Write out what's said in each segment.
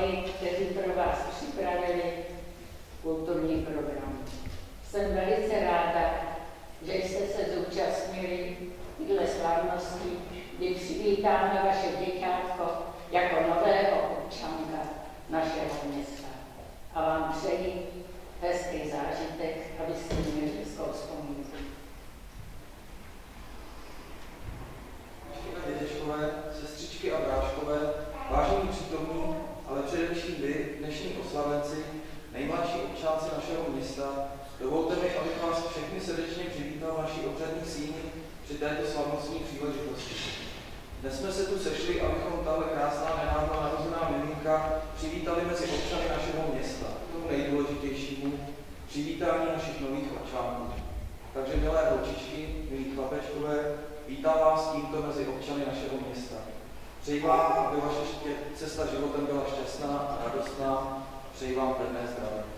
Vy, kteří pro vás připravili kulturní program. Jsem velice ráda, že jste se zúčastnili tyhle slavnosti, kdy přivítáme vaše děťátko jako nového občanka našeho města. A vám přeji hezký zážitek, abyste měli hezkou vzpomínku. Abych vás všechny srdečně přivítal naší obřadní síni při této slavnostní příležitosti. Dnes jsme se tu sešli, abychom tahle krásná nedávno narozená miminka přivítali mezi občany našeho města, tomu nejdůležitějšímu, přivítání našich nových občanů. Takže milé holčičky, milí chlapečkové, vítám vás tímto mezi občany našeho města. Přeji vám, aby vaše cesta životem byla šťastná a radostná. Přeji vám pevné zdraví.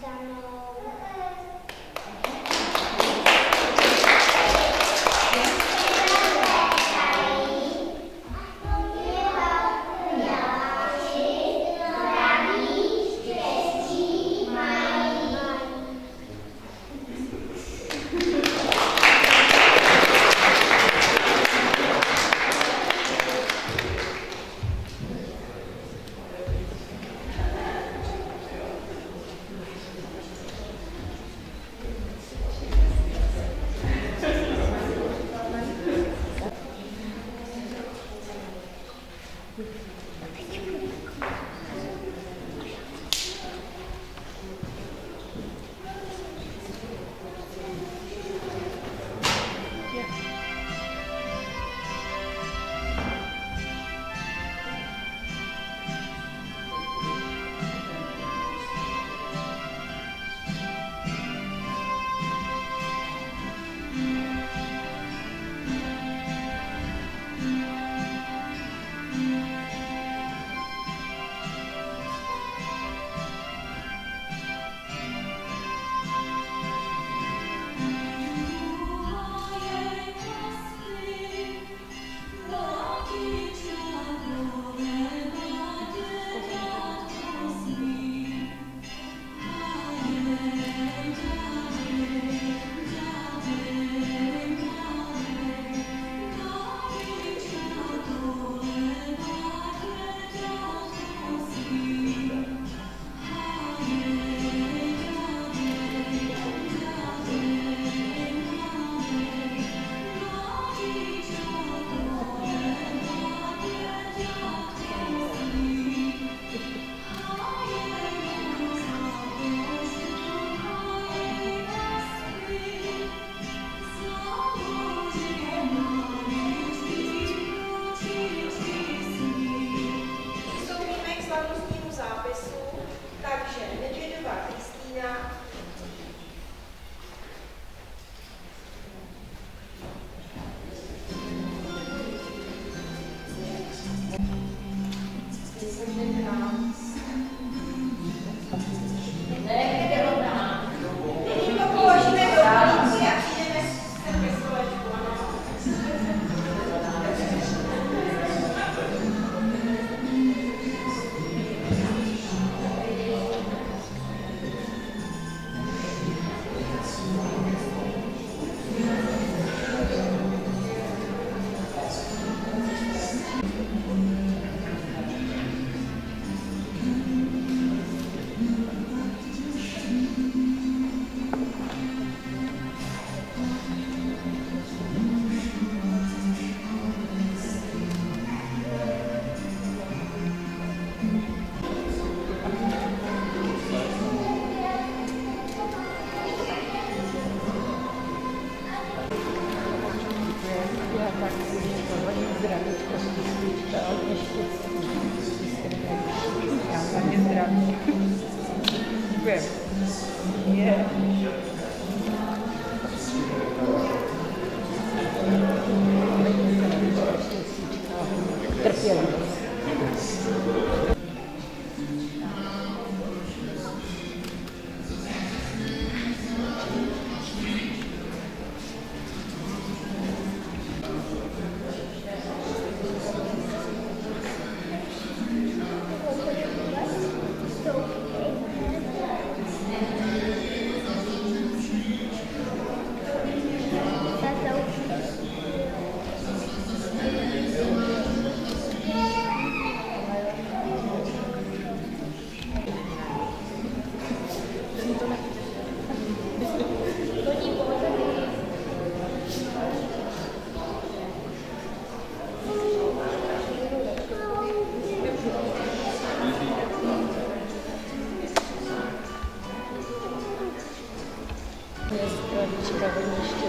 with you. 300.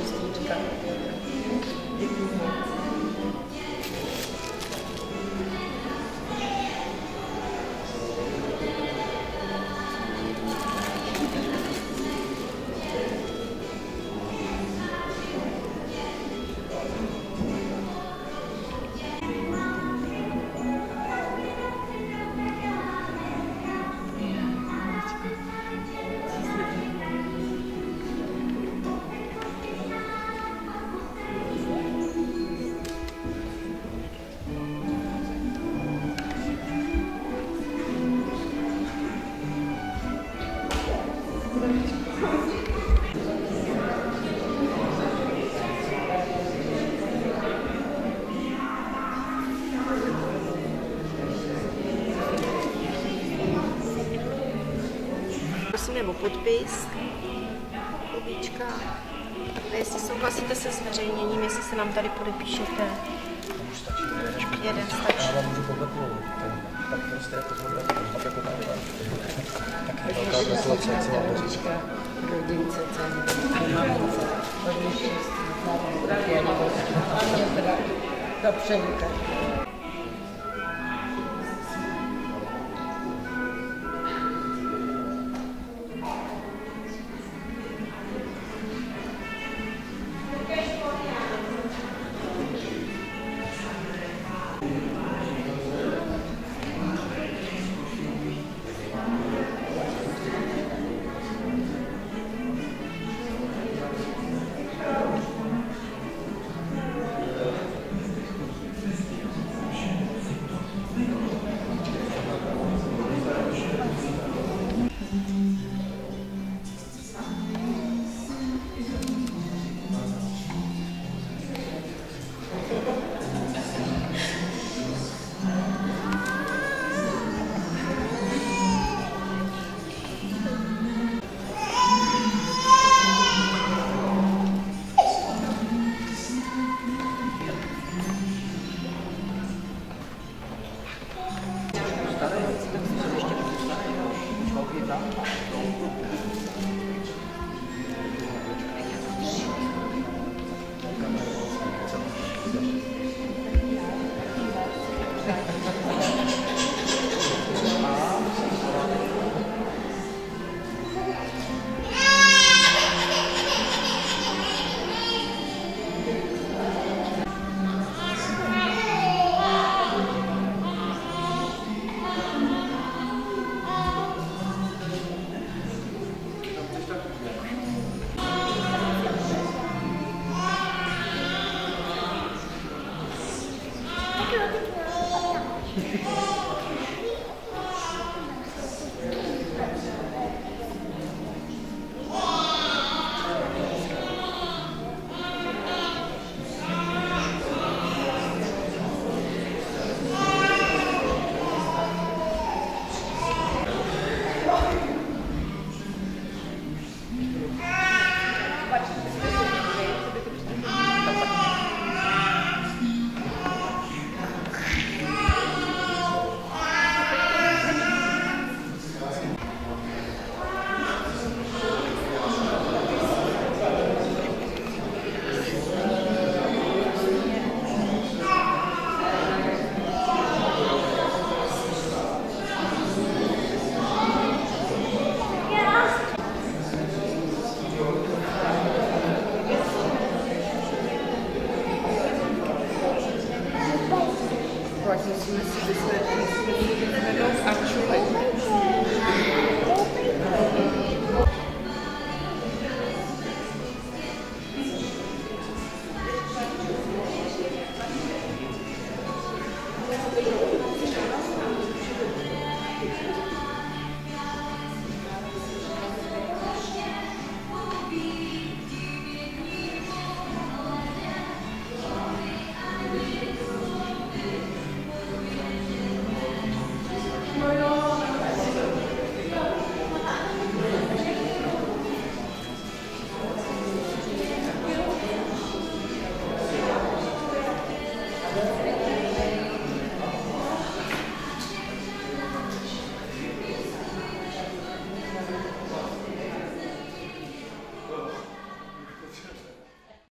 zdravíčka, hodně Prosíme o podpis. Klubička. A jestli souhlasíte se zveřejněním, jestli se nám tady podepíšete. Jeden stačí. Já vám můžu podlepnout. Tak prostě jako. Tak jako tady. Tak je velká gratulace, vám daří. rodince, celé hodně štěstí, trpělivosti, hlavně